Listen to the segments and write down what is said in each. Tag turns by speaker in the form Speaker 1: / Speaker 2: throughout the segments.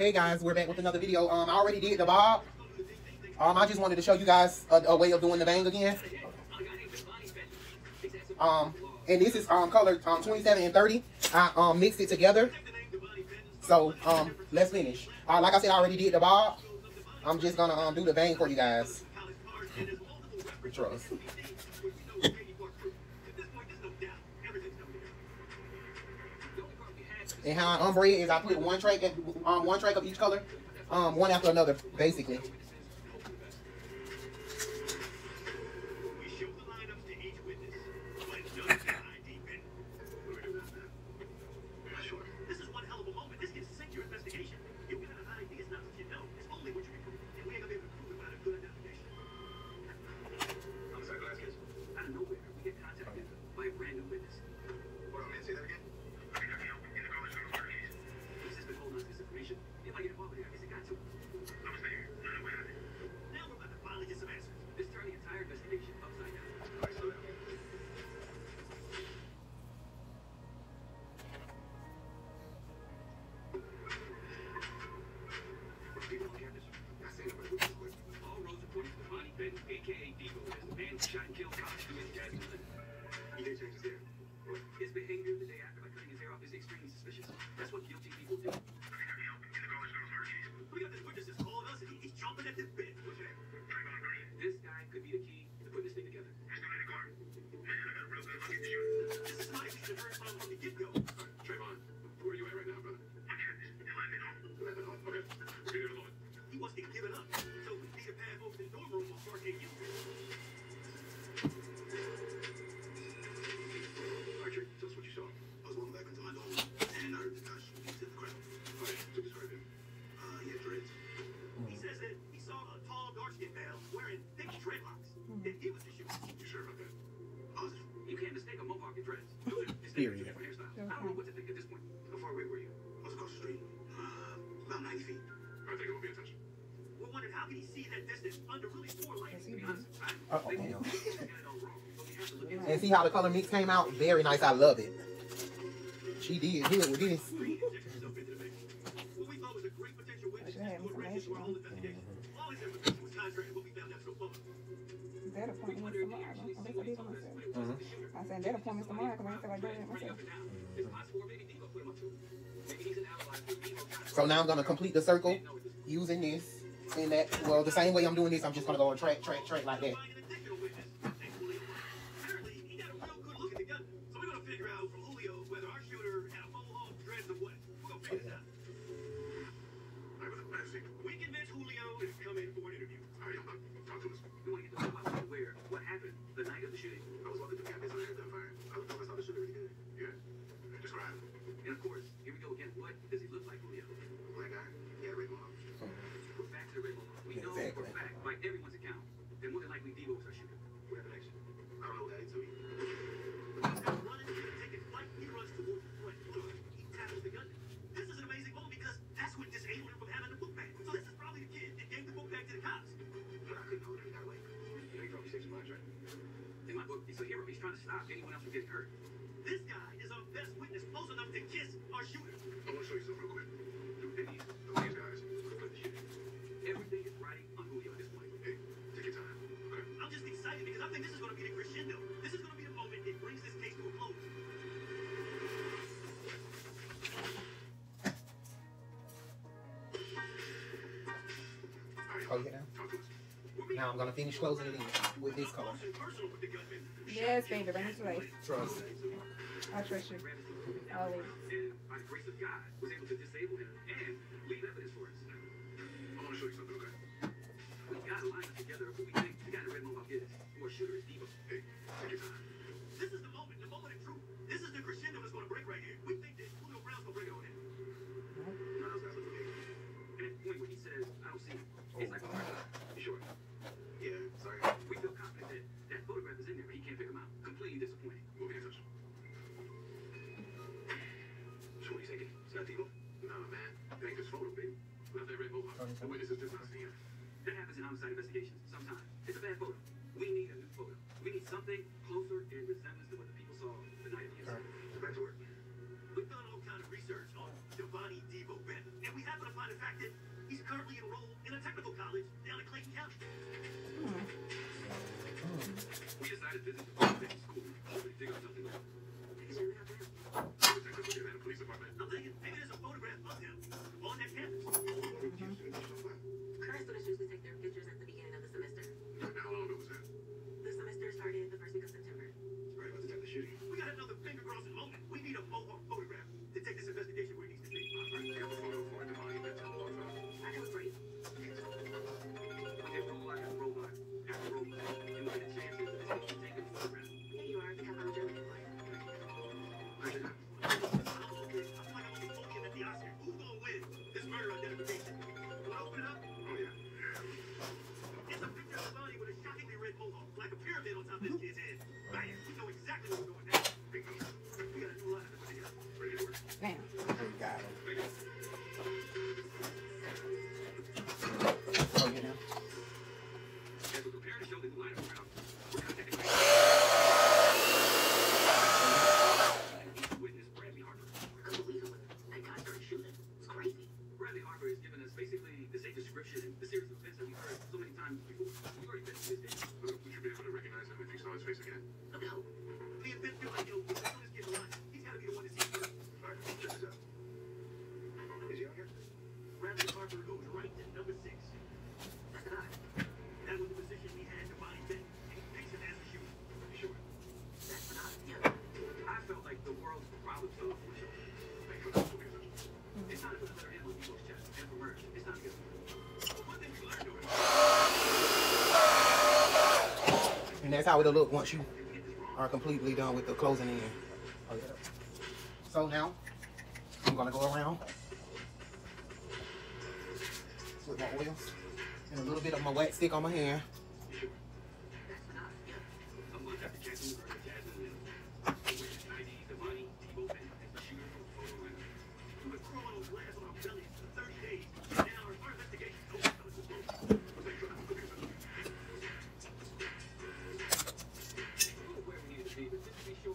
Speaker 1: Hey guys, we're back with another video. Um, I already did the bob. Um, I just wanted to show you guys a, a way of doing the bang again. Um, and this is um color um 27 and 30. I um mixed it together. So um let's finish. Uh, like I said, I already did the bob. I'm just gonna um do the bang for you guys. Trust. And how I ombre is I put one track um one track of each color, um one after another, basically.
Speaker 2: How the
Speaker 1: color mix came out? Very nice. I love it. She did good with this.
Speaker 2: We thought was a great potential witness
Speaker 3: I should have
Speaker 2: to arrest
Speaker 3: information
Speaker 2: into our
Speaker 3: on
Speaker 2: whole investigation. All his information was contrary to what we found out so.
Speaker 3: That appointment is tomorrow. At least I did it myself. I said that appointment's tomorrow because I feel like doing it myself.
Speaker 2: It's possible maybe Debo put him up to it. Maybe he's an ally for Debo.
Speaker 1: So now I'm gonna complete the circle using this and that. Well, the same way I'm doing this, I'm just gonna go on track, track, track like that.
Speaker 2: Trying to stop anyone else from getting hurt. This guy is our best witness, close enough to kiss our shooter. I want to show you something real quick. Do any of these guys could play the shooting? Everything is riding on Julio at this point. Hey, take your time. Okay. I'm just excited because I think this is going to be the crescendo. This is going to be the moment that brings this case to a close.
Speaker 1: Oh, yeah. Now I'm gonna finish closing it in with this color.
Speaker 3: Yes, baby, bring it to life.
Speaker 1: Trust.
Speaker 3: I trust you. Always.
Speaker 2: And by the grace of God, was able to disable him and leave evidence for us. I want to show you something, okay? We got to line up together who we think the guy in the red mohawk is, who our shooter is Debo. Hey, take your time. take it. It's evil. No, man. Take this photo, baby. Not that red. The witnesses did not see him. That happens in homicide investigations. Sometimes. It's a bad photo. We need a new photo. We need something closer in resemblance to what the people saw the night of the incident. Back to work. We've done all kind of research on Devani Devo Ben, and we happen to find the fact that he's currently enrolled in a technical college down in Clayton County. Mm. We decided
Speaker 1: to visit how it'll look once you are completely done with the closing in. Okay. So now, I'm gonna go around with my oils and a little bit of my wax stick on my hand.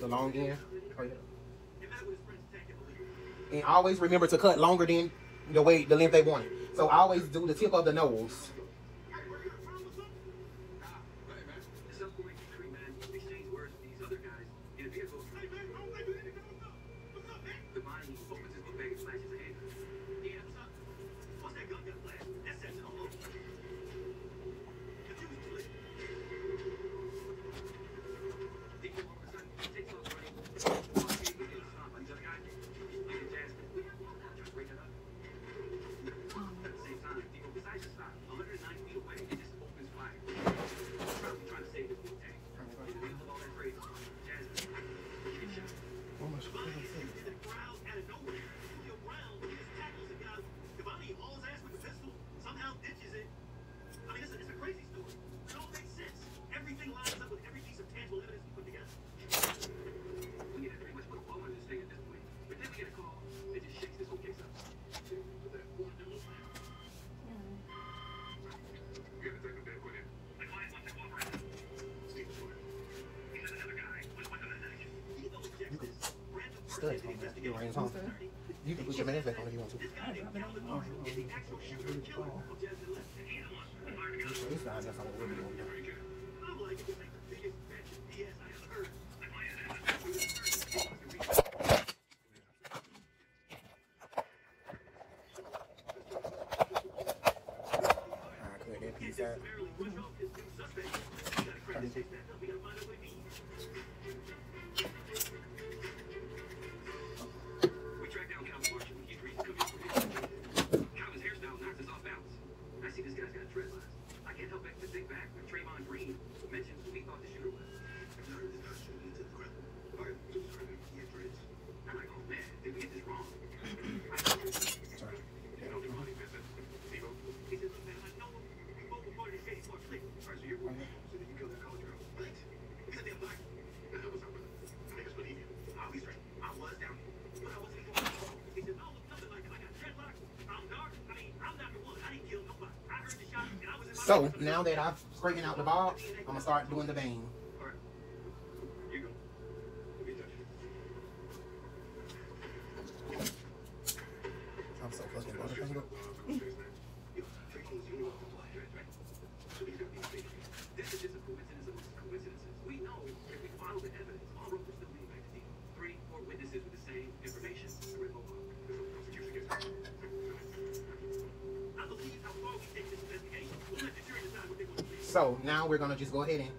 Speaker 4: the
Speaker 1: long end. Oh,
Speaker 2: and
Speaker 1: always remember to cut longer than the way the length they want it. So I always do the tip of the nose
Speaker 2: see this guy's got dreadlocks. I can't help but
Speaker 1: think back when
Speaker 2: Trayvon Green mentions who we thought the shooter was. I'm sorry, not shooting into the
Speaker 1: crowd. All right,
Speaker 2: I'm sorry, I'm like, oh man, did we get this
Speaker 1: So now that I've straightened out the bob, I'm gonna start doing the bang.
Speaker 2: Alright. You go. We'll be in touch.
Speaker 1: I'm so fucking
Speaker 2: Uh,
Speaker 1: butterfinger.
Speaker 2: Yo, Trey Cole is the only one who applied, right? Right. So he's gonna be fake. This is just a coincidence amongst coincidences. We know if we follow the evidence, all roads will still lead back to Dino. Three, four witnesses with the same information. The Red Mohawk. There's no prosecution against him. I believe how far we take this investigation. We'll let the jury decide what they want to believe.
Speaker 1: So now we're gonna just go ahead and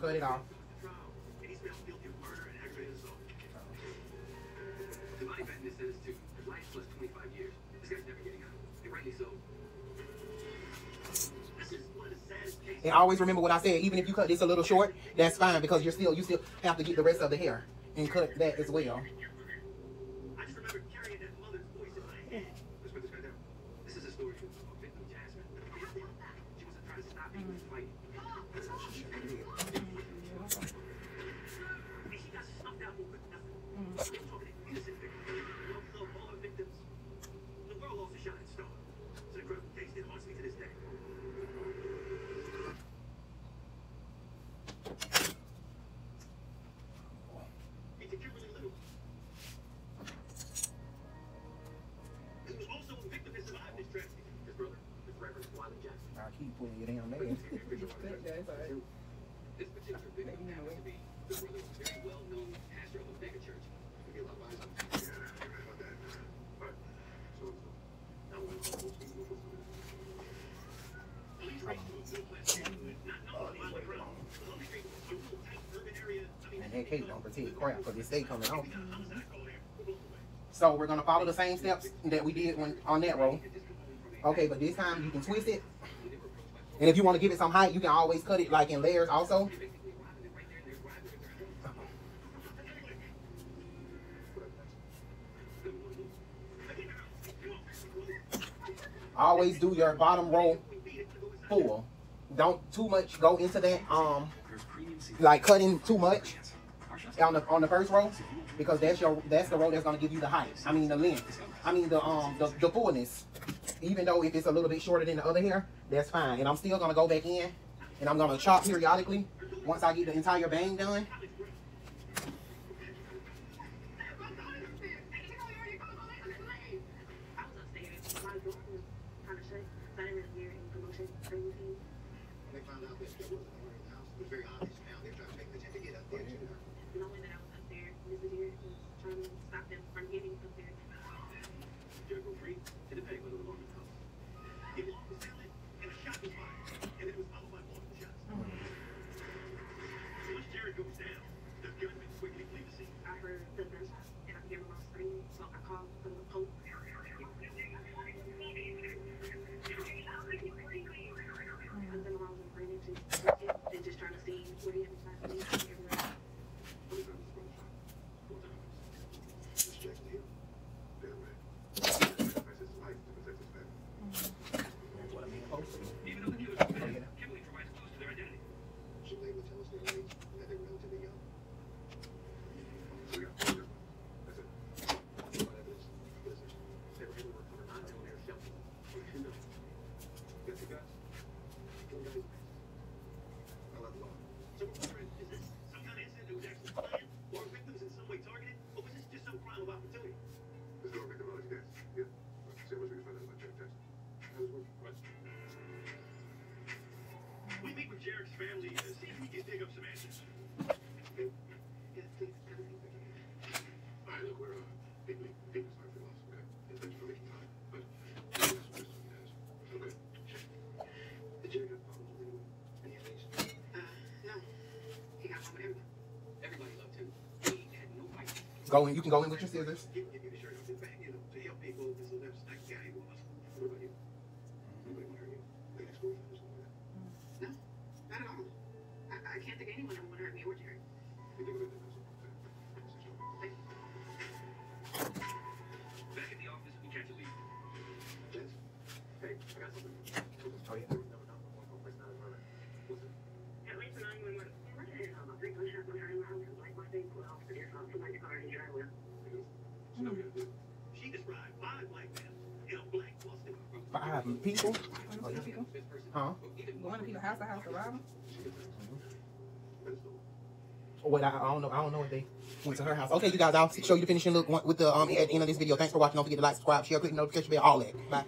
Speaker 1: Cut it off.
Speaker 2: goes to trial, and he's found guilty of murder and aggravated assault. The body patent is sentenced to life plus 25 years. This guy's never getting out, and rightly so. This is one of the saddest cases.
Speaker 1: and always remember what I said. Even if you cut this a little short, that's fine because you're still you still have to get the rest of the hair and cut that as well.
Speaker 2: Jackson.
Speaker 1: I keep putting your damn name.
Speaker 2: This particular victim happens to be the brother of a very well-known pastor of a megachurch. We get a lot of eyes on him. Yeah, I read about that. But, so, so, we're going to go to the Police race to a middle-class neighborhood, not known for crime. Lonely Street, a little tight urban area. I mean,
Speaker 1: And that cake don't protect crap because it's stay coming off.
Speaker 2: we got a homicide call here. We're both away.
Speaker 1: So we're gonna follow the same steps that we did when on that row.
Speaker 2: This come home from a
Speaker 1: Okay, but this time you can twist it.
Speaker 2: they were approached by
Speaker 1: And if you want to give it some height, you can always cut it like in layers also. Always do your bottom row full. Don't too much go into that um like cutting too much on the on the first row because that's your that's the row that's gonna give you the height. I mean the length. I mean the um the, the fullness. Even though if it's a little bit shorter than the other hair, that's fine. And I'm still gonna go back in and I'm gonna chop periodically once I get the entire bang done.
Speaker 4: I was upstairs. My door was kind of shut, so I didn't really hear any commotion or anything.
Speaker 2: They found out that there wasn't owner in the house. It was very obvious now. They were trying to make the attempt to get up there too.
Speaker 4: Knowing that I was upstairs, Mrs. Deere was trying to stop them from getting up there.
Speaker 2: It. Once Jared goes down, the gunman quickly flee the scene.
Speaker 4: I heard the gunshots and I hear so I called police. And then I was in praying to and just trying to see where he had been trying to leave everywhere.
Speaker 2: Police found his brother shot. Four times. This Jackson Hill. Dead man. Sacrificed his life to protect his family.
Speaker 1: That's what I'm supposed to do.
Speaker 2: Even though the killers were dead, Kimberly provides clues to their identity. Should they would tell us their age and that they were relatively young? So we got four different. That's it. What evidence? What is it? They were able to recover nine millimeter shell. Or two million. Got two guys? One guy is I love the law. So we're wondering, is this some kind of incident that was actually planned? Or are victims in some way targeted? Or was this just some crime of opportunity? Let's do a victimology dance. Yeah. See how much we can find out about Jack Jackson. How does it work? Right. We meet with Jarek's family to see if we can dig up some answers.
Speaker 4: Yes, please, everything's okay.
Speaker 2: All right, look, we're uh, deeply, deeply sorry for your loss, okay? And thanks for making time. But you have some questions we can ask. Okay. Did Jarek have problems with anyone? Any enemies?
Speaker 4: Uh, no. He got home with everyone.
Speaker 2: Everybody loved him. He had no fight.
Speaker 1: Go in. You can go in with your scissors.
Speaker 2: He would it, then that's okay. That's your story. Back at the office, we catch a lead. Jess? Hey, I got something.
Speaker 1: Oh, yeah.
Speaker 2: Never done before. No place not in murder. What's it?
Speaker 4: At least when I'm when I did um, a big gunshot when I heard my like my face put off the deer my car and drive with.
Speaker 2: Because she know we gotta do. She described five black men in a black Boston.
Speaker 1: Five people.
Speaker 2: People,
Speaker 5: Huh?
Speaker 2: going to people's house to house to rob them.
Speaker 5: Wait, I, I don't know. I don't know if they went to her house. Okay, you guys, I'll show you the finishing look with the um at the end of this video. Thanks for watching. Don't forget to like, subscribe, share, click the notification bell, all that. Bye.